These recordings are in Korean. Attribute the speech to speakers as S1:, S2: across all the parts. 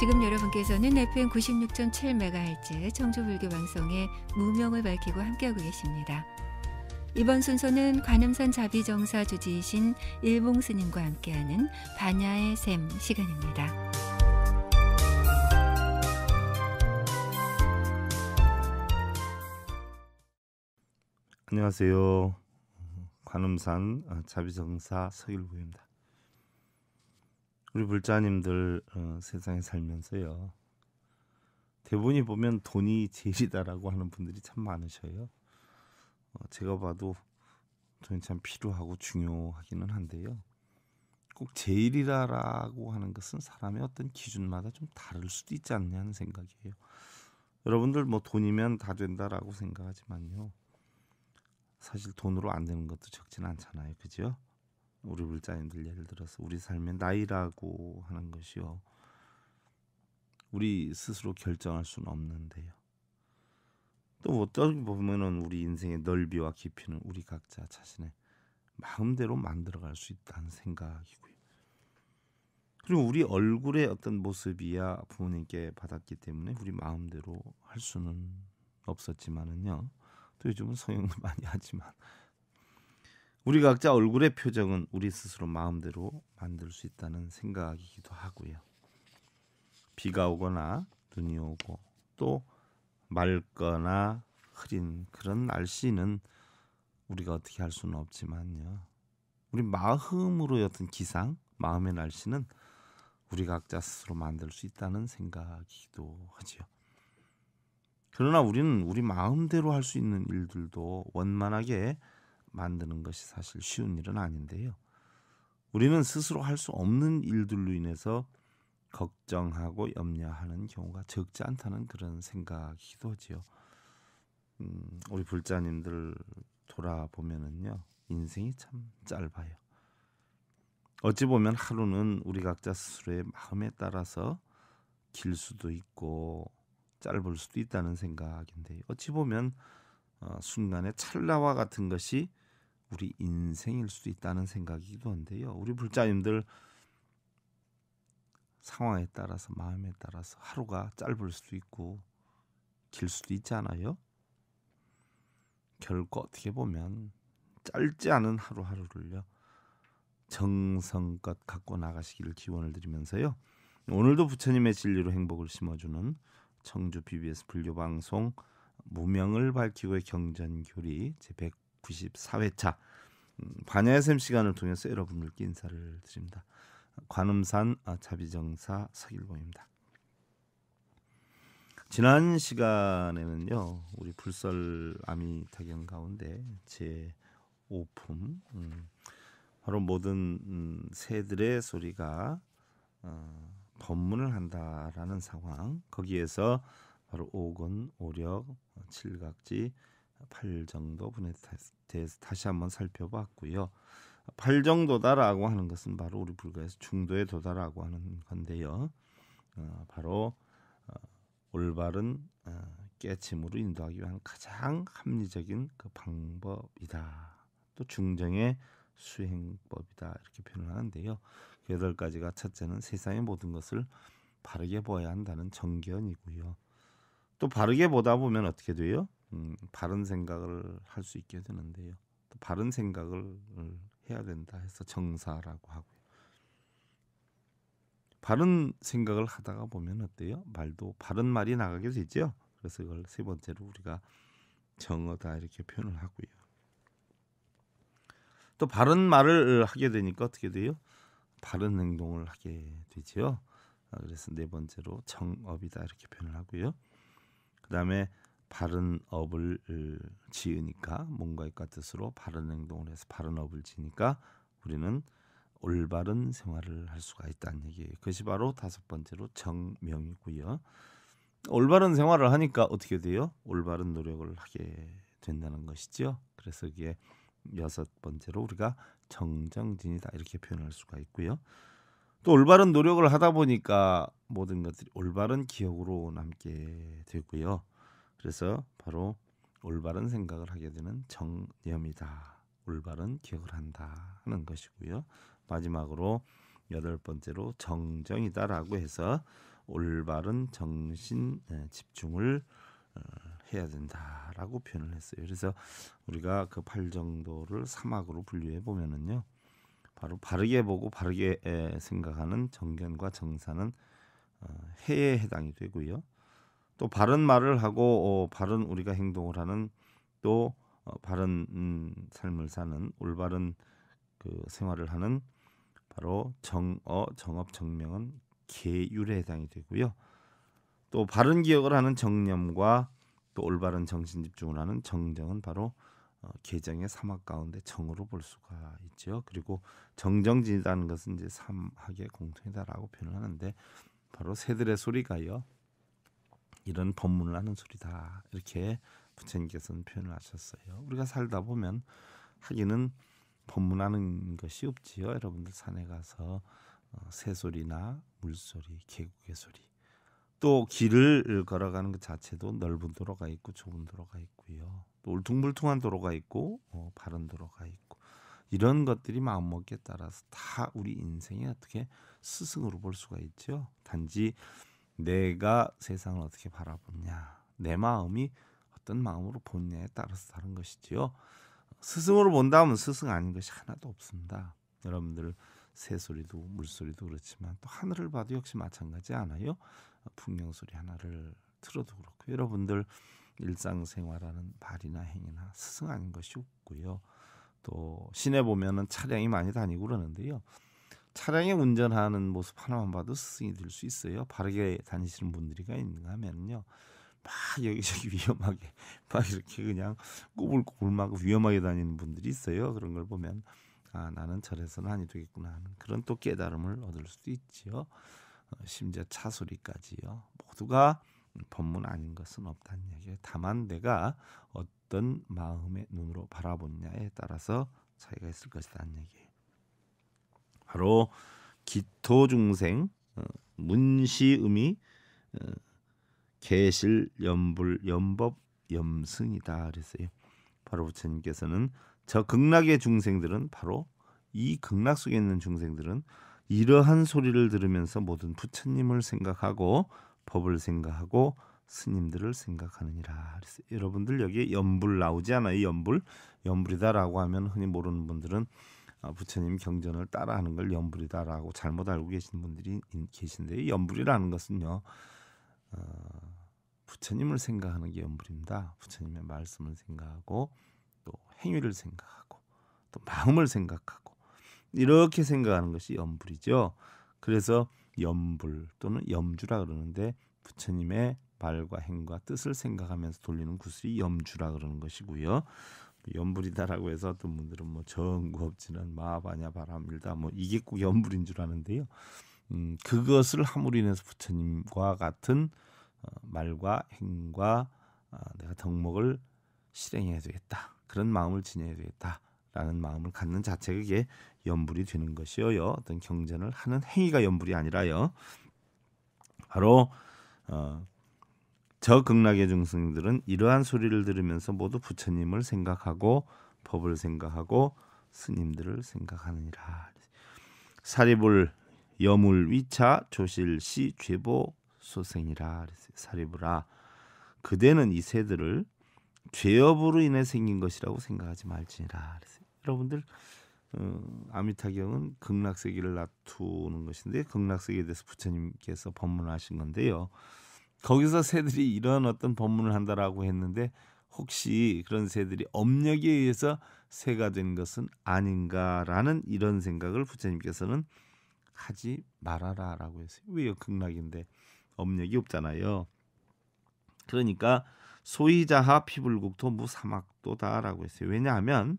S1: 지금 여러분께서는 FM 96.7MHz 청주불교 방송의 무명을 밝히고 함께하고 계십니다. 이번 순서는 관음산 자비정사 주지이신 일봉 스님과 함께하는 반야의 샘 시간입니다.
S2: 안녕하세요. 관음산 자비정사 서일구입니다. 우리 불자님들 어, 세상에 살면서요. 대부분이 보면 돈이 제일이다라고 하는 분들이 참 많으셔요. 어, 제가 봐도 돈이 참 필요하고 중요하기는 한데요. 꼭 제일이라고 하는 것은 사람의 어떤 기준마다 좀 다를 수도 있지 않냐는 생각이에요. 여러분들 뭐 돈이면 다 된다라고 생각하지만요. 사실 돈으로 안 되는 것도 적진 않잖아요. 그죠? 우리 불자님들 예를 들어서 우리 삶의 나이라고 하는 것이요. 우리 스스로 결정할 수는 없는데요. 또 어떻게 보면은 우리 인생의 넓이와 깊이는 우리 각자 자신의 마음대로 만들어갈 수 있다는 생각이고요. 그리고 우리 얼굴의 어떤 모습이야 부모님께 받았기 때문에 우리 마음대로 할 수는 없었지만은요. 또 요즘은 성형도 많이 하지만 우리 각자 얼굴의 표정은 우리 스스로 마음대로 만들 수 있다는 생각이기도 하고요. 비가 오거나 눈이 오고 또 맑거나 흐린 그런 날씨는 우리가 어떻게 할 수는 없지만요. 우리 마음으로의 어떤 기상, 마음의 날씨는 우리 각자 스스로 만들 수 있다는 생각이기도 하지요. 그러나 우리는 우리 마음대로 할 수 있는 일들도 원만하게 만드는 것이 사실 쉬운 일은 아닌데요. 우리는 스스로 할 수 없는 일들로 인해서 걱정하고 염려하는 경우가 적지 않다는 그런 생각이기도 하지요. 음, 우리 불자님들 돌아보면은요, 인생이 참 짧아요. 어찌 보면 하루는 우리 각자 스스로의 마음에 따라서 길 수도 있고 짧을 수도 있다는 생각인데 어찌 보면 어, 순간의 찰나와 같은 것이 우리 인생일 수도 있다는 생각이기도 한데요. 우리 불자님들 상황에 따라서 마음에 따라서 하루가 짧을 수도 있고 길 수도 있지 않아요? 결코 어떻게 보면 짧지 않은 하루하루를요 정성껏 갖고 나가시기를 기원을 드리면서요 오늘도 부처님의 진리로 행복을 심어주는 청주 BBS 불교 방송 무명을 밝히고의 경전교리 제 194회차 음, 반야샘 시간을 통해서 여러분들께 인사를 드립니다. 관음산 아, 자비정사 서길봉입니다. 지난 시간에는요 우리 불설 아미 타경 가운데 제 5품 음, 바로 모든 음, 새들의 소리가 어, 법문을 한다라는 상황 거기에서 바로 오건, 오력, 칠각지, 팔정도 분에 대해서 다시 한번 살펴봤고요. 팔정도다라고 하는 것은 바로 우리 불가에서 중도에 도다라고 하는 건데요. 어, 바로 어, 올바른 어, 깨침으로 인도하기 위한 가장 합리적인 그 방법이다. 또 중정의 수행법이다 이렇게 표현을 하는데요. 그 여덟 가지가 첫째는 세상의 모든 것을 바르게 보아야 한다는 정견이고요. 또 바르게 보다 보면 어떻게 돼요? 음, 바른 생각을 할 수 있게 되는데요. 또 바른 생각을 해야 된다 해서 정사라고 하고요. 바른 생각을 하다가 보면 어때요? 말도 바른 말이 나가게 되죠. 그래서 이걸 세 번째로 우리가 정어다 이렇게 표현을 하고요. 또 바른 말을 하게 되니까 어떻게 돼요? 바른 행동을 하게 되지요. 아, 그래서 네 번째로 정업이다 이렇게 표현을 하고요. 그 다음에 바른 업을 지으니까 뭔가 의과 뜻으로 바른 행동을 해서 바른 업을 지니까 우리는 올바른 생활을 할 수가 있다는 얘기예요. 그것이 바로 다섯 번째로 정명이고요. 올바른 생활을 하니까 어떻게 돼요? 올바른 노력을 하게 된다는 것이죠. 그래서 이게 여섯 번째로 우리가 정정진이다 이렇게 표현할 수가 있고요. 또 올바른 노력을 하다 보니까 모든 것들이 올바른 기억으로 남게 되고요. 그래서 바로 올바른 생각을 하게 되는 정념이다. 올바른 기억을 한다 하는 것이고요. 마지막으로 여덟 번째로 정정이다라고 해서 올바른 정신 집중을 어, 해야 된다라고 표현을 했어요. 그래서 우리가 그 팔정도를 사막으로 분류해 보면은요. 바로 바르게 보고 바르게 생각하는 정견과 정사는 어, 해에 해당이 되고요. 또 바른 말을 하고 어, 바른 우리가 행동을 하는 또 어, 바른 음, 삶을 사는 올바른 그 생활을 하는 바로 정어 정업 정명은 계율에 해당이 되고요. 또 바른 기억을 하는 정념과 또 올바른 정신 집중을 하는 정정은 바로 어, 계정의 사막 가운데 정으로 볼 수가 있죠. 그리고 정정진이라는 것은 이제 삼학의 공통이다라고 표현을 하는데 바로 새들의 소리가요. 이런 법문을 하는 소리다. 이렇게 부처님께서는 표현을 하셨어요. 우리가 살다 보면 하기는 법문하는 것이 없지요. 여러분들 산에 가서 어, 새소리나 물소리, 계곡의 소리 또 길을 걸어가는 것 자체도 넓은 도로가 있고 좁은 도로가 있고요. 또 울퉁불퉁한 도로가 있고 어, 바른 도로가 있고 이런 것들이 마음먹기에 따라서 다 우리 인생에 어떻게 스승으로 볼 수가 있죠. 단지 내가 세상을 어떻게 바라보냐, 내 마음이 어떤 마음으로 보냐에 따라서 다른 것이지요. 스승으로 본다면 스승 아닌 것이 하나도 없습니다. 여러분들 새소리도 물소리도 그렇지만 또 하늘을 봐도 역시 마찬가지 않아요. 풍경 소리 하나를 들어도 그렇고 여러분들 일상생활하는 말이나 행위나 스승 아닌 것이 없고요. 또 시내 보면은 차량이 많이 다니고 그러는데요. 차량에 운전하는 모습 하나만 봐도 스승이 될 수 있어요. 바르게 다니시는 분들이가 있는가 하면요. 막 여기저기 위험하게 막 이렇게 그냥 꼬불꼬불 막 위험하게 다니는 분들이 있어요. 그런 걸 보면 아 나는 저래서는 아니 되겠구나 하는 그런 또 깨달음을 얻을 수도 있지요. 어, 심지어 차 소리까지요. 모두가 법문 아닌 것은 없다는 얘기예요. 다만 내가 어떤 마음의 눈으로 바라보냐에 따라서 차이가 있을 것이라는 얘기예요. 바로 기토 중생 어, 문시음이 어, 계실 염불 염법 염승이다 그랬어요. 바로 부처님께서는 저 극락의 중생들은 바로 이 극락 속에 있는 중생들은 이러한 소리를 들으면서 모든 부처님을 생각하고 법을 생각하고 스님들을 생각하느니라. 그래서 여러분들 여기에 연불 나오지 않아요? 연불 연불이다라고 하면 흔히 모르는 분들은 아, 부처님 경전을 따라하는 걸 연불이다라고 잘못 알고 계신 분들이 계신데 연불이라는 것은요. 어, 부처님을 생각하는 게 연불입니다. 부처님의 말씀을 생각하고 또 행위를 생각하고 또 마음을 생각하고 이렇게 생각하는 것이 염불이죠. 그래서 염불 또는 염주라 그러는데 부처님의 말과 행과 뜻을 생각하면서 돌리는 구슬이 염주라 그러는 것이고요. 염불이다라고 해서 어떤 분들은 뭐 정구업지는 마바냐 바람일다 뭐 이게 꼭 염불인 줄 아는데요. 음, 그것을 함으로 인해서 부처님과 같은 어, 말과 행과 어, 내가 덕목을 실행해야 되겠다. 그런 마음을 지녀야 되겠다라는 마음을 갖는 자체가 이게 연불이 되는 것이요. 어떤 경전을 하는 행위가 연불이 아니라요. 바로 어, 저 극락의 중생들은 이러한 소리를 들으면서 모두 부처님을 생각하고 법을 생각하고 스님들을 생각하느니라. 사리불 여물 위차 조실시 죄보 소생이라 사리불아 그대는 이 새들을 죄업으로 인해 생긴 것이라고 생각하지 말지니라. 여러분들 어, 아미타경은 극락세계를 놔두는 것인데 극락세계에 대해서 부처님께서 법문하신 건데요. 거기서 새들이 이런 어떤 법문을 한다라고 했는데 혹시 그런 새들이 업력에 의해서 새가 된 것은 아닌가라는 이런 생각을 부처님께서는 하지 말아라라고 했어요. 왜요? 극락인데 업력이 없잖아요. 그러니까 소이자하 피불국토 무사막도다라고 했어요. 왜냐하면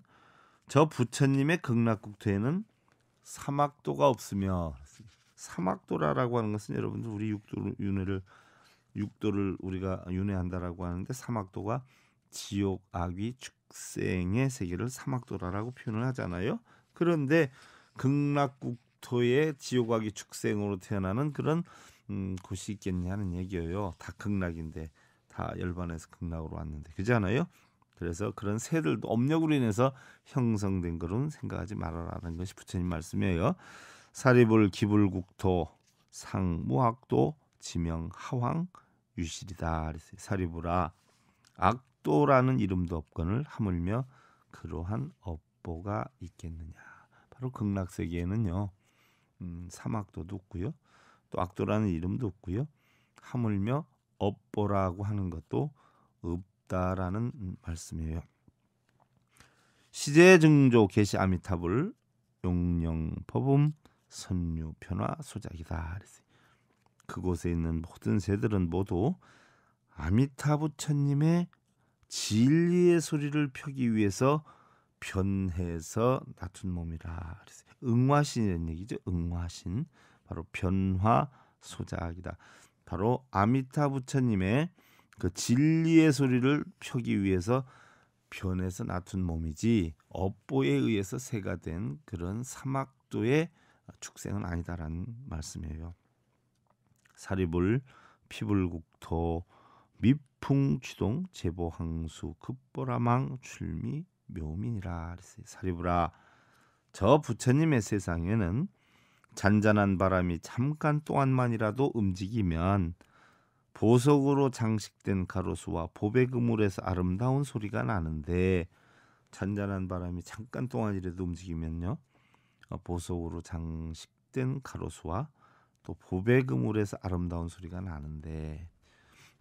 S2: 저 부처님의 극락국토에는 사막도가 없으며 사막도라라고 하는 것은 여러분들 우리 육도 윤회를 육도를 우리가 윤회한다라고 하는데 사막도가 지옥 악귀 축생의 세계를 사막도라라고 표현을 하잖아요. 그런데 극락국토의 지옥 악귀 축생으로 태어나는 그런 음, 곳이 있겠냐 하는 얘기예요. 다 극락인데 다 열반에서 극락으로 왔는데 그렇잖아요. 그래서 그런 새들도 업력으로 인해서 형성된 거로는 생각하지 말아라는 것이 부처님 말씀이에요. 사리불 기불국토 상무학도 지명 하황 유실이다. 사리불아 악도라는 이름도 없거늘 하물며 그러한 업보가 있겠느냐. 바로 극락 세계에는요. 음, 사막도도 없고요. 또 악도라는 이름도 없고요. 하물며 업보라고 하는 것도 없다라는 말씀이에요. 시제 증조 계시 아미타불 용령 법음 선유 변화 소작이다. 그랬어요. 그곳에 있는 모든 새들은 모두 아미타 부처님의 진리의 소리를 펴기 위해서 변해서 낮춘 몸이라 그랬어요. 응화신이라는 얘기죠. 응화신 바로 변화 소작이다. 바로 아미타 부처님의 그 진리의 소리를 펴기 위해서 변해서 낮춘 몸이지 업보에 의해서 새가 된 그런 사막도의 축생은 아니다라는 말씀이에요. 사리불 피불국토 미풍취동 제보항수 급보라망 출미 묘민이라 사리불아 저 부처님의 세상에는 잔잔한 바람이 잠깐 동안만이라도 움직이면 보석으로 장식된 가로수와 보배 그물에서 아름다운 소리가 나는데 잔잔한 바람이 잠깐 동안이라도 움직이면요 어, 보석으로 장식된 가로수와 또 보배 그물에서 아름다운 소리가 나는데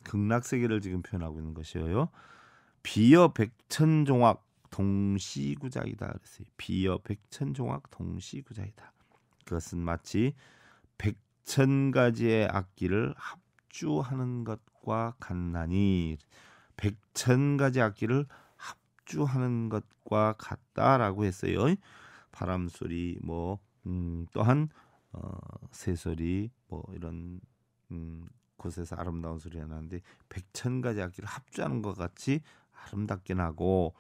S2: 극락세계를 지금 표현하고 있는 것이에요. 비여 백천종악 동시구작이다 그랬어요. 비여 백천종악 동시구작이다. 그것은 마치 백천 가지의 악기를 합주하는 것과 같나니 백천 가지 악기를 합주하는 것과 같다라고 했어요. 바람 소리 뭐 음, 또한 어, 새소리 뭐 이런 음, 곳에서 아름다운 소리가 나는데 백천 가지 악기를 합주하는 것 같이 아름답게 나고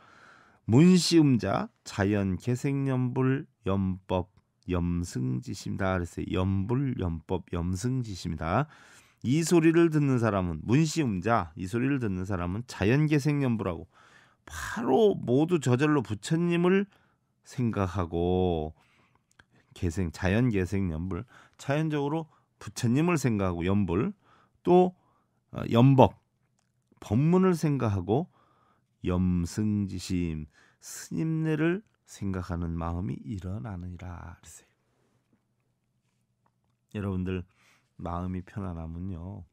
S2: 문시음자 자연 개생연불 연법 염승지심다 그랬어요. 연불 연법 염승지심이다. 이 소리를 듣는 사람은 문시음자 이 소리를 듣는 사람은 자연 개생연불하고 바로 모두 저절로 부처님을 생각하고 개생 자연 개생 연불 자연적으로 부처님을 생각하고 연불 또 어, 연법 법문을 생각하고 염승지심 스님네를 생각하는 마음이 일어나느니라 그랬어요. 여러분들 마음이 편안하면요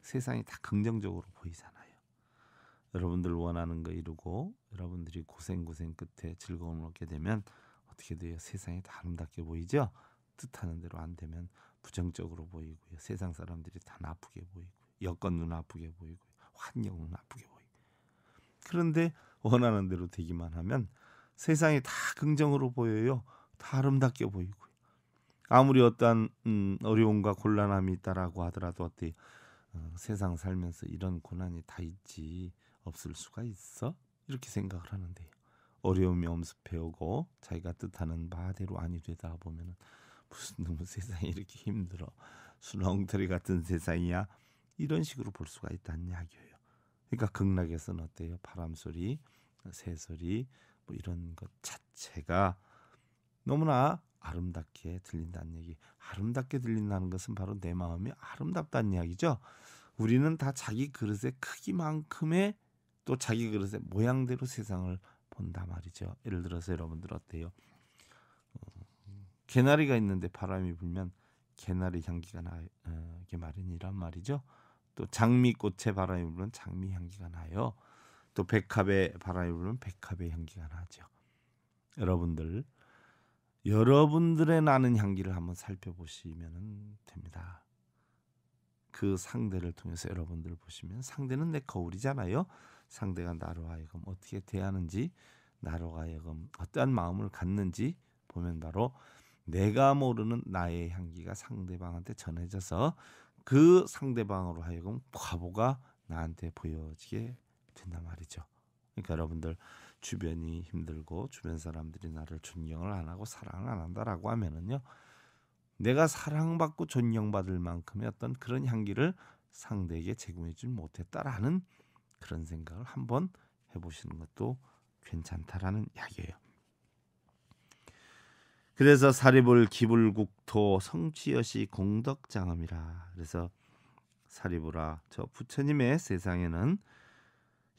S2: 세상이 다 긍정적으로 보이잖아요. 여러분들 원하는 거 이루고 여러분들이 고생 고생 끝에 즐거움을 얻게 되면 어떻게 돼요? 세상이 다 아름답게 보이죠? 뜻하는 대로 안 되면 부정적으로 보이고요. 세상 사람들이 다 나쁘게 보이고 여건 눈 아프게 보이고 환경은 나쁘게 보이고 그런데 원하는 대로 되기만 하면 세상이 다 긍정으로 보여요. 다 아름답게 보이고 아무리 어떠한 음, 어려움과 곤란함이 있다라고 하더라도 어때 어, 세상 살면서 이런 고난이 다 있지 없을 수가 있어 이렇게 생각을 하는데요. 어려움이 엄습해 오고 자기가 뜻하는 바대로 아니 되다 보면은 무슨 너무 세상이 이렇게 힘들어 순엉터리 같은 세상이야 이런 식으로 볼 수가 있다는 이야기예요. 그러니까 극락에서는 어때요? 바람 소리, 새 소리 뭐 이런 것 자체가 너무나 아름답게 들린다는 얘기. 아름답게 들린다는 것은 바로 내 마음이 아름답다는 이야기죠. 우리는 다 자기 그릇의 크기만큼의 또 자기 그릇의 모양대로 세상을 본다 말이죠. 예를 들어서 여러분들 어때요? 어, 개나리가 있는데 바람이 불면 개나리 향기가 나게 어, 마련이란 말이죠. 또 장미꽃에 바람이 불면 장미 향기가 나요. 또 백합에 바람이 불면 백합의 향기가 나죠. 여러분들 여러분들의 나는 향기를 한번 살펴보시면 됩니다. 그 상대를 통해서 여러분들 보시면 상대는 내 거울이잖아요. 상대가 나로 하여금 어떻게 대하는지 나로 하여금 어떠한 마음을 갖는지 보면 바로 내가 모르는 나의 향기가 상대방한테 전해져서 그 상대방으로 하여금 과보가 나한테 보여지게 된단 말이죠. 그러니까 여러분들 주변이 힘들고 주변 사람들이 나를 존경을 안 하고 사랑을 안 한다라고 하면은요. 내가 사랑받고 존경받을 만큼의 어떤 그런 향기를 상대에게 제공해 주지 못했다라는 그런 생각을 한번 해보시는 것도 괜찮다라는 이야기예요. 그래서 사립을 기불국토 성취여시 공덕장엄이라. 그래서 사리부라 저 부처님의 세상에는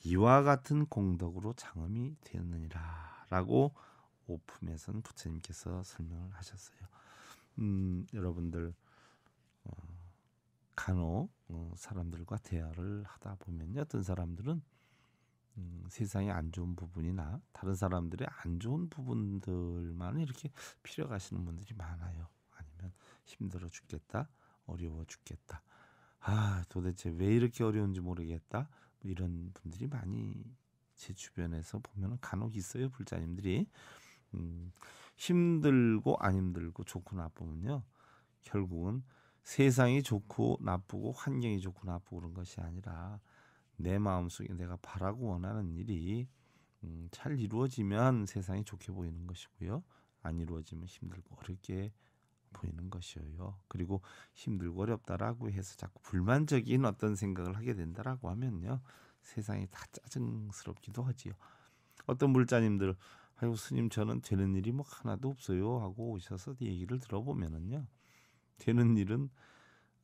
S2: 이와 같은 공덕으로 장엄이 되었느니라라고 오품에선 부처님께서 설명을 하셨어요. 음, 여러분들 어, 간혹 어, 사람들과 대화를 하다 보면 어떤 사람들은 음, 세상에 안 좋은 부분이나 다른 사람들의 안 좋은 부분들만 이렇게 필요하시는 분들이 많아요. 아니면 힘들어 죽겠다, 어려워 죽겠다. 아 도대체 왜 이렇게 어려운지 모르겠다. 뭐 이런 분들이 많이 제 주변에서 보면 간혹 있어요 불자님들이 음, 힘들고 안 힘들고 좋고 나쁘면요 결국은 세상이 좋고 나쁘고 환경이 좋고 나쁘고 그런 것이 아니라 내 마음속에 내가 바라고 원하는 일이 음, 잘 이루어지면 세상이 좋게 보이는 것이고요 안 이루어지면 힘들고 어렵게 보이는 것이에요. 그리고 힘들고 어렵다라고 해서 자꾸 불만적인 어떤 생각을 하게 된다라고 하면요. 세상이 다 짜증스럽기도 하지요. 어떤 물자님들 아유 스님 저는 되는 일이 뭐 하나도 없어요 하고 오셔서 얘기를 들어보면은요. 되는 일은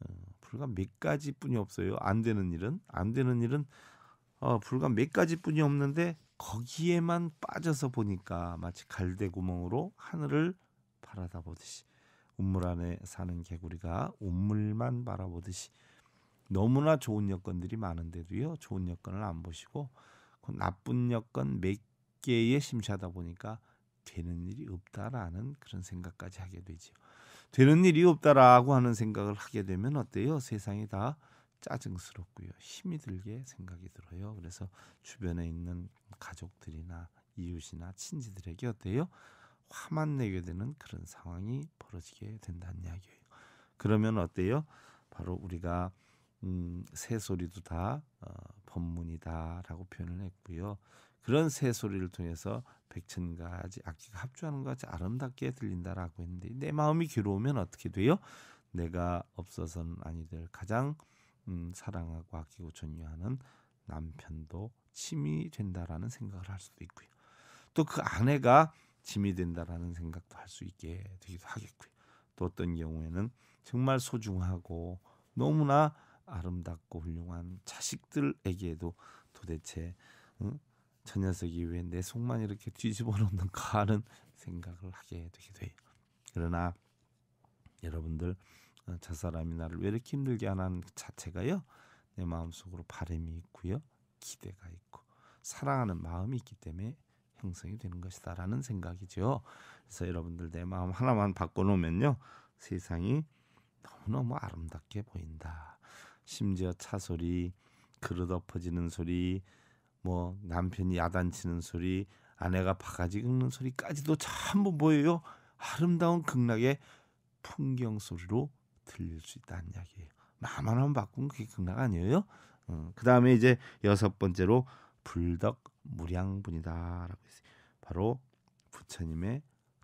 S2: 어, 불과 몇 가지뿐이 없어요. 안 되는 일은 안 되는 일은 어, 불과 몇 가지뿐이 없는데 거기에만 빠져서 보니까 마치 갈대 구멍으로 하늘을 바라다 보듯이 우물 안에 사는 개구리가 우물만 바라보듯이 너무나 좋은 여건들이 많은데도요 좋은 여건을 안 보시고 그 나쁜 여건 몇 개에 심취하다 보니까 되는 일이 없다라는 그런 생각까지 하게 되죠. 되는 일이 없다라고 하는 생각을 하게 되면 어때요? 세상이 다 짜증스럽고요. 힘이 들게 생각이 들어요. 그래서 주변에 있는 가족들이나 이웃이나 친지들에게 어때요? 화만 내게 되는 그런 상황이 벌어지게 된다는 이야기예요. 그러면 어때요? 바로 우리가 음, 새 소리도 다 어, 법문이다라고 표현을 했고요. 그런 새 소리를 통해서 백천 가지 악기가 합주하는 것 같이 아름답게 들린다라고 했는데 내 마음이 괴로우면 어떻게 돼요? 내가 없어서는 아니 될 가장 음, 사랑하고 아끼고 존경하는 남편도 침이 된다라는 생각을 할 수도 있고요. 또 그 아내가 짐이 된다라는 생각도 할 수 있게 되기도 하겠고요. 또 어떤 경우에는 정말 소중하고 너무나 아름답고 훌륭한 자식들에게도 도대체 응? 저 녀석이 왜 내 속만 이렇게 뒤집어 놓는가 하는 생각을 하게 되게 돼요. 그러나 여러분들 어, 저 사람이 나를 왜 이렇게 힘들게 하는 그 자체가요 내 마음속으로 바람이 있고요 기대가 있고 사랑하는 마음이 있기 때문에 형성이 되는 것이다라는 생각이죠. 그래서 여러분들 내 마음 하나만 바꿔놓으면요 세상이 너무너무 아름답게 보인다. 심지어 차 소리, 그릇 엎어지는 소리, 뭐 남편이 야단치는 소리, 아내가 바가지 긁는 소리까지도 전부 뭐예요? 아름다운 극락의 풍경 소리로 들릴 수 있다는 이야기예요. 하나만 바꾸면 그게 극락 아니에요? 어, 그 다음에 이제 여섯 번째로 불덕 무량분이다라고 했어요. 바로 부처님의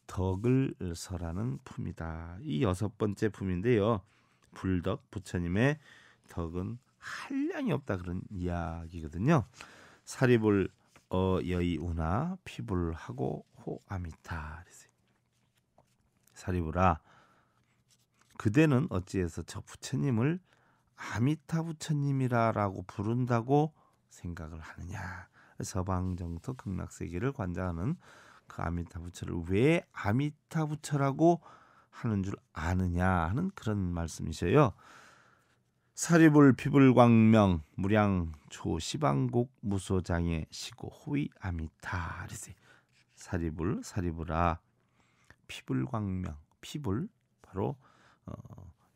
S2: 덕을 설하는 품이다. 이 여섯 번째 품인데요. 불덕 부처님의 덕은 한량이 없다 그런 이야기거든요. 사리불 어 여의 우나 피불하고 호아미타 사리불아 그대는 어찌해서 저 부처님을 아미타 부처님이라라고 부른다고 생각을 하느냐. 서방정토 극락세계를 관장하는 그 아미타 부처를 왜 아미타 부처라고 하는 줄 아느냐 하는 그런 말씀이셔요. 사리불 피불광명 무량 조 시방국 무소장애 시고 호위 아미타 사리불 사리불아 피불광명 피불 바로 어,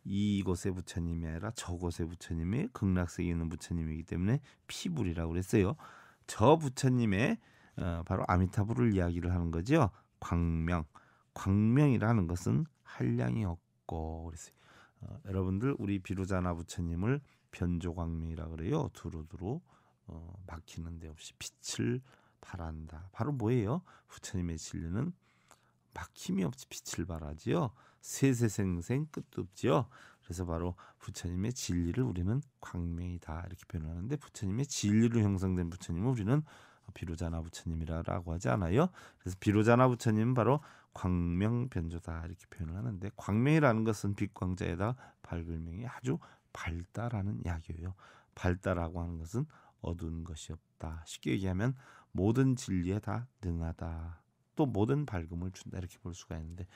S2: 이곳의 부처님이 아니라 저곳의 부처님이 극락세계에 있는 부처님이기 때문에 피불이라고 그랬어요. 저 부처님의 어, 바로 아미타불을 이야기를 하는 거죠. 광명, 광명이라는 것은 한량이 없고 그랬어요. 어, 여러분들 우리 비루자나 부처님을 변조광명이라 그래요. 두루두루 어, 막히는 데 없이 빛을 발한다. 바로 뭐예요? 부처님의 진리는 막힘이 없이 빛을 발하지요. 세세생생 끝도 없지요. 그래서 바로 부처님의 진리를 우리는 광명이다 이렇게 표현하는데 부처님의 진리로 형성된 부처님을 우리는 비로자나 부처님이라고 하지 않아요. 그래서 비로자나 부처님은 바로 광명변조다 이렇게 표현을 하는데 광명이라는 것은 빛광자에다 밝을 명이 아주 밝다라는 이야기예요. 밝다라고 하는 것은 어두운 것이 없다. 쉽게 얘기하면 모든 진리에 다 능하다. 또 모든 밝음을 준다 이렇게 볼 수가 있는데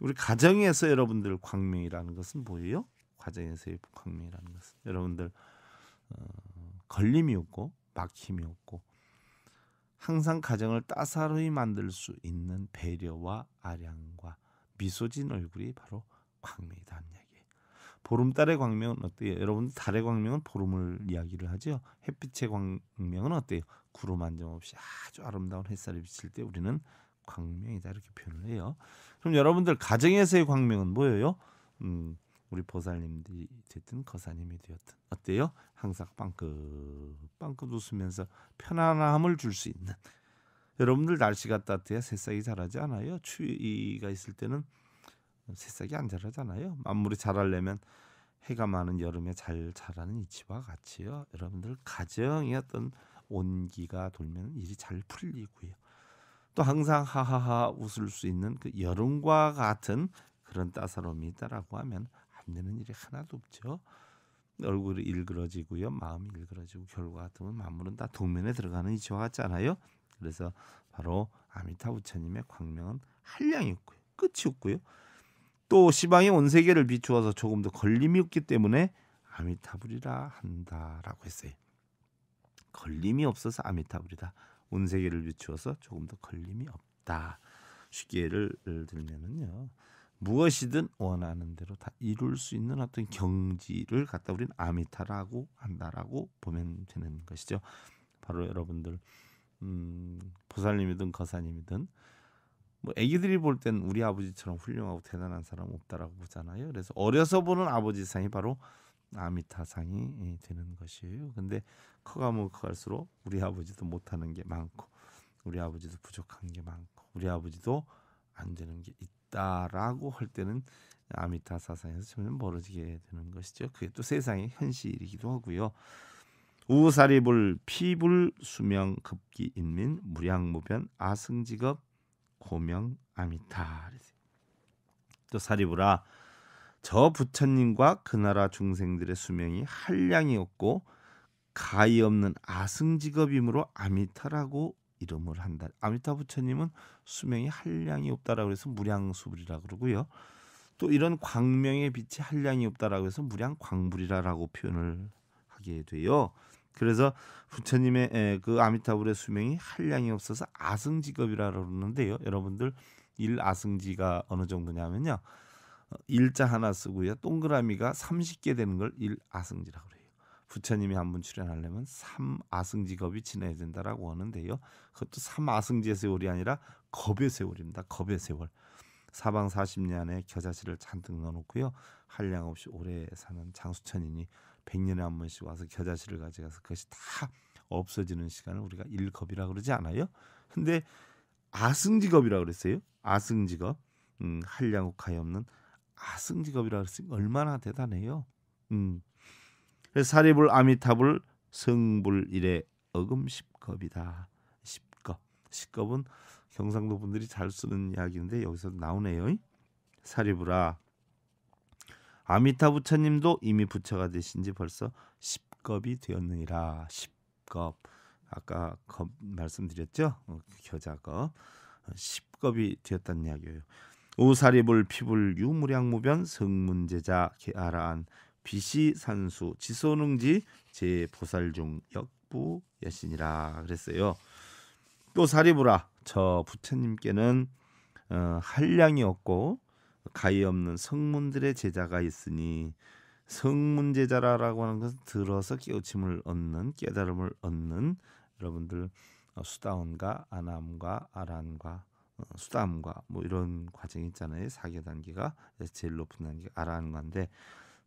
S2: 우리 가정에서 여러분들 광명이라는 것은 뭐예요? 가정에서의 광명이라는 것은 여러분들 어, 걸림이 없고 막힘이 없고 항상 가정을 따사로이 만들 수 있는 배려와 아량과 미소진 얼굴이 바로 광명이다는 이야기예요. 보름달의 광명은 어때요? 여러분 달의 광명은 보름을 이야기를 하죠. 햇빛의 광명은 어때요? 구름 한 점 없이 아주 아름다운 햇살이 비칠 때 우리는 광명이다 이렇게 표현을 해요. 그럼 여러분들 가정에서의 광명은 뭐예요? 음, 우리 보살님들이 됐든 거사님이 되었든 어때요? 항상 빵긋 빵긋 웃으면서 편안함을 줄 수 있는 여러분들 날씨가 따뜻해야 새싹이 자라지 않아요. 추위가 있을 때는 새싹이 안 자라잖아요. 만물이 자라려면 해가 많은 여름에 잘 자라는 이치와 같이요. 여러분들 가정의 어떤 온기가 돌면 일이 잘 풀리고요. 또 항상 하하하 웃을 수 있는 그 여름과 같은 그런 따사로움이 있다라고 하면 안 되는 일이 하나도 없죠. 얼굴이 일그러지고요, 마음이 일그러지고 결과 같으면 만물은 다 동면에 들어가는 이치와 같지 않아요? 그래서 바로 아미타 부처님의 광명은 한량이 없고요, 끝이 없고요. 또 시방의 온 세계를 비추어서 조금 더 걸림이 없기 때문에 아미타불이라 한다라고 했어요. 걸림이 없어서 아미타불이다. 온 세계를 비추어서 조금 더 걸림이 없다. 쉽게 예를 들면은요. 무엇이든 원하는 대로 다 이룰 수 있는 어떤 경지를 갖다 우리는 아미타라고 한다라고 보면 되는 것이죠. 바로 여러분들 음, 보살님이든 거사님이든 뭐 아기들이 볼 땐 우리 아버지처럼 훌륭하고 대단한 사람 없다라고 보잖아요. 그래서 어려서 보는 아버지상이 바로 아미타상이 되는 것이에요. 근데 커가면 커갈수록 우리 아버지도 못하는 게 많고 우리 아버지도 부족한 게 많고 우리 아버지도 안 되는 게 있다 라고 할 때는 아미타 사상에서 점점 멀어지게 되는 것이죠. 그게 또 세상의 현실이기도 하고요. 우사리불 피불 수명 급기 인민 무량무변 아승직업 고명 아미타 또 사리부라 저 부처님과 그 나라 중생들의 수명이 한량이 없고 가히 없는 아승직업이므로 아미타라고 이름을 한다. 아미타 부처님은 수명이 한량이 없다라고 해서 무량수불이라 그러고요. 또 이런 광명의 빛이 한량이 없다라고 해서 무량광불이라라고 표현을 하게 돼요. 그래서 부처님의 그 아미타불의 수명이 한량이 없어서 아승직업이라 그러는데요. 여러분들 일 아승지가 어느 정도냐면요. 어, 일자 하나 쓰고요. 동그라미가 30개 되는 걸 일 아승지라고 그래요. 부처님이 한 분 출연하려면 삼아승지 겁이 지나야 된다라고 하는데요. 그것도 삼아승지의 세월이 아니라 겁의 세월입니다. 겁의 세월. 사방 40년에 겨자씨를 잔뜩 넣어놓고요. 한량 없이 오래 사는 장수천인이 100년에 한 번씩 와서 겨자씨를 가져가서 그것이 다 없어지는 시간을 우리가 일겁이라 그러지 않아요? 근데 아승지겁이라 그랬어요. 아승지겁. 음, 한량욱하에 없는 아승지겁이라 그랬으니 얼마나 대단해요. 음. 사리불 아미타불 성불 이래 어금 십겁이다. 십겁. 십겁은 경상도 분들이 잘 쓰는 이야기인데 여기서 나오네요. 사리불아 아미타 부처님도 이미 부처가 되신 지 벌써 십겁이 되었느니라. 십겁. 아까 겁 말씀드렸죠? 어, 겨자겁. 십겁이 되었다는 이야기예요. 우사리불 피불 유무량무변 성문제자 개아라한 비시산수 지소능지 제보살중 역부 여신이라 그랬어요. 또 사리부라 저 부처님께는 어, 한량이 없고 가히 없는 성문들의 제자가 있으니 성문 제자라고 하는 것은 들어서 깨우침을 얻는 깨달음을 얻는 여러분들 어, 수다원과 아남과 아란과 어, 수담과 뭐 이런 과정이 있잖아요. 사계 단계가 제일 높은 단계가 아라한건데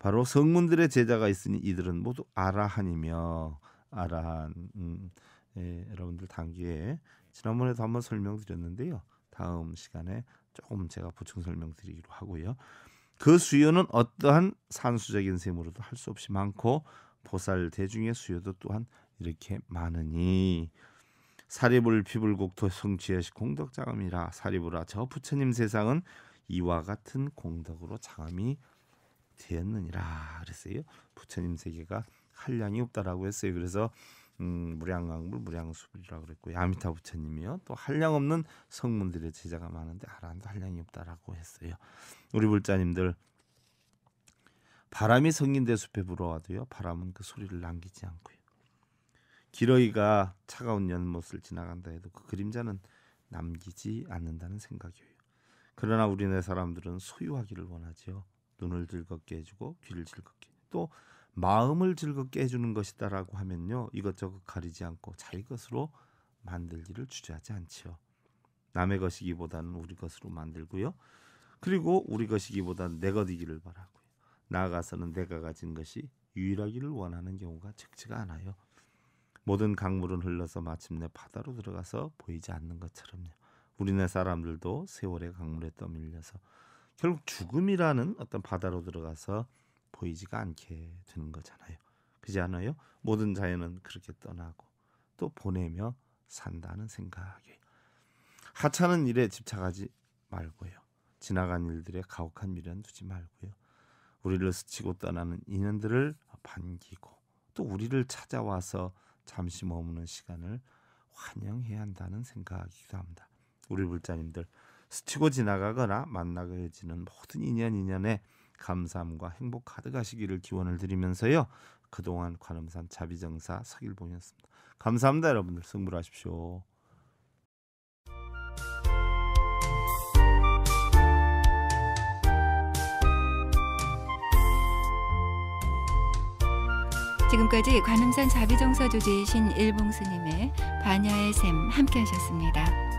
S2: 바로 성문들의 제자가 있으니 이들은 모두 아라한이며 아라한 음, 예, 여러분들 단계에 지난번에도 한번 설명드렸는데요. 다음 시간에 조금 제가 보충 설명드리기로 하고요. 그 수요는 어떠한 산수적인 셈으로도 할 수 없이 많고 보살 대중의 수요도 또한 이렇게 많으니 사리불 피불국토 성취하시 공덕장엄이라 사리불아 저 부처님 세상은 이와 같은 공덕으로 장엄이 되었느니라 그랬어요. 부처님 세계가 한량이 없다라고 했어요. 그래서 음, 무량강물 무량수불이라고 그랬고 야미타 부처님이요. 또 한량 없는 성문들의 제자가 많은데 하나도 한량이 없다라고 했어요. 우리 불자님들 바람이 성인대 숲에 불어와도요. 바람은 그 소리를 남기지 않고요. 기러기가 차가운 연못을 지나간다 해도 그 그림자는 남기지 않는다는 생각이에요. 그러나 우리네 사람들은 소유하기를 원하지요. 눈을 즐겁게 해주고 귀를 즐겁게 또 마음을 즐겁게 해주는 것이다라고 하면요 이것저것 가리지 않고 자기 것으로 만들기를 주저하지 않지요. 남의 것이기보다는 우리 것으로 만들고요. 그리고 우리 것이기보다는 내 것이기를 바라고요. 나아가서는 내가 가진 것이 유일하기를 원하는 경우가 적지가 않아요. 모든 강물은 흘러서 마침내 바다로 들어가서 보이지 않는 것처럼요. 우리네 사람들도 세월의 강물에 떠밀려서 결국 죽음이라는 어떤 바다로 들어가서 보이지가 않게 되는 거잖아요. 그지 않아요? 모든 자연은 그렇게 떠나고 또 보내며 산다는 생각이에요. 하찮은 일에 집착하지 말고요. 지나간 일들에 가혹한 미련 두지 말고요. 우리를 스치고 떠나는 인연들을 반기고 또 우리를 찾아와서 잠시 머무는 시간을 환영해야 한다는 생각이기도 합니다. 우리 불자님들 스치고 지나가거나 만나게 해지는 모든 인연 인연에 감사함과 행복 가득하시기를 기원을 드리면서요. 그동안 관음산 자비정사 서길봉이었습니다. 감사합니다 여러분들 승부하십시오.
S1: 지금까지 관음산 자비정사 조제이신 일봉스님의 반야의 샘 함께 하셨습니다.